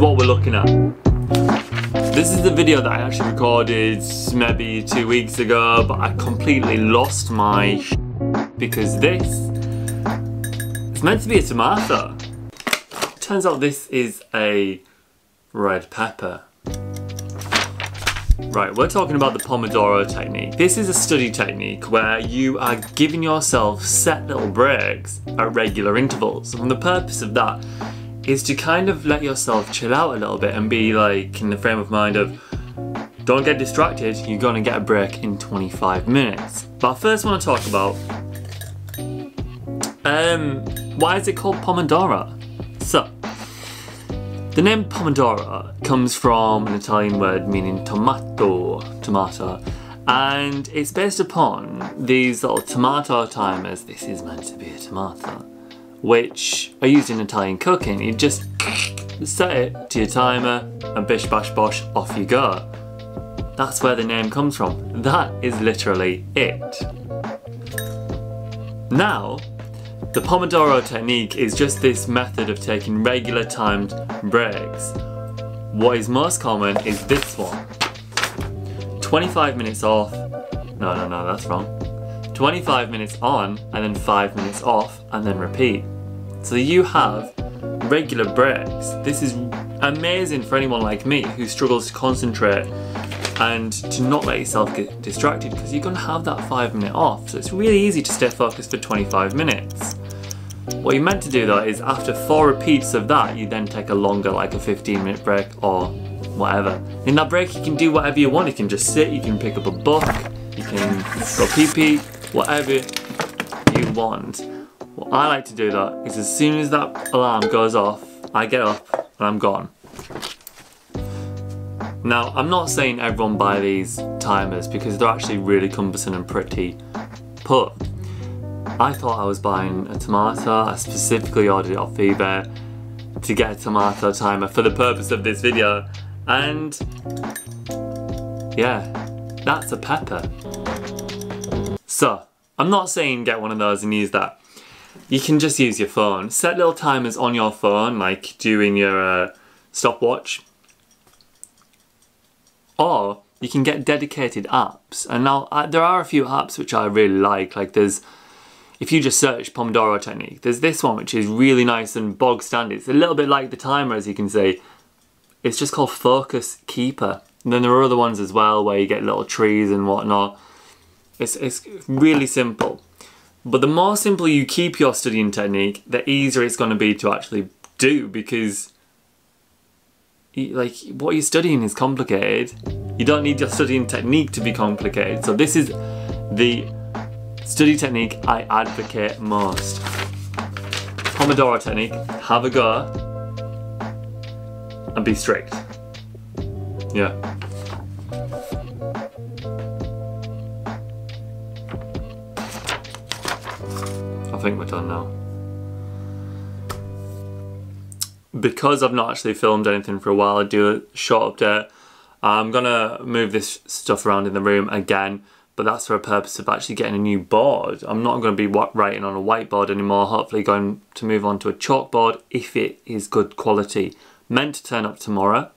what we're looking at. This is the video that I actually recorded maybe two weeks ago, but I completely lost my because this is meant to be a tomato. Turns out this is a red pepper. Right, we're talking about the Pomodoro technique. This is a study technique where you are giving yourself set little breaks at regular intervals. And the purpose of that is to kind of let yourself chill out a little bit and be like in the frame of mind of don't get distracted, you're gonna get a break in 25 minutes. But I first want to talk about um, why is it called Pomodoro? So, the name Pomodoro comes from an Italian word meaning tomato, tomato, and it's based upon these little tomato timers. This is meant to be a tomato which are used in Italian cooking. You just set it to your timer and bish bash bosh, off you go. That's where the name comes from. That is literally it. Now, the Pomodoro technique is just this method of taking regular timed breaks. What is most common is this one. 25 minutes off. No, no, no, that's wrong. 25 minutes on and then 5 minutes off and then repeat. So you have regular breaks. This is amazing for anyone like me who struggles to concentrate and to not let yourself get distracted because you're going to have that 5 minute off. So it's really easy to stay focused for 25 minutes. What you're meant to do though is after 4 repeats of that you then take a longer like a 15 minute break or whatever. In that break you can do whatever you want. You can just sit, you can pick up a book, you can go pee pee, whatever you want. What I like to do though is as soon as that alarm goes off, I get up and I'm gone. Now, I'm not saying everyone buy these timers because they're actually really cumbersome and pretty put. I thought I was buying a tomato, I specifically ordered it off eBay to get a tomato timer for the purpose of this video and yeah, that's a pepper. So, I'm not saying get one of those and use that. You can just use your phone. Set little timers on your phone, like doing your uh, stopwatch. Or you can get dedicated apps. And now uh, there are a few apps which I really like. Like there's, if you just search Pomodoro technique, there's this one which is really nice and bog standard. It's a little bit like the timer as you can see. It's just called Focus Keeper. And then there are other ones as well where you get little trees and whatnot. It's, it's really simple. But the more simple you keep your studying technique, the easier it's going to be to actually do because like what you're studying is complicated. You don't need your studying technique to be complicated. So this is the study technique I advocate most. Pomodoro technique, have a go and be strict. Yeah. I think we're done now. Because I've not actually filmed anything for a while, I do a short update. I'm gonna move this stuff around in the room again, but that's for a purpose of actually getting a new board. I'm not gonna be writing on a whiteboard anymore, hopefully going to move on to a chalkboard if it is good quality. Meant to turn up tomorrow,